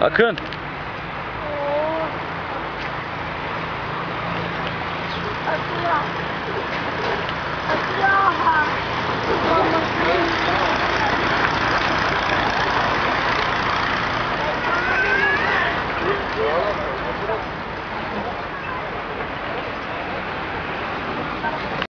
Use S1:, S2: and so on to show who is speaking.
S1: Ah, a Oo.